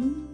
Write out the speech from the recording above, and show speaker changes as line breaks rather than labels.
Mm-hmm.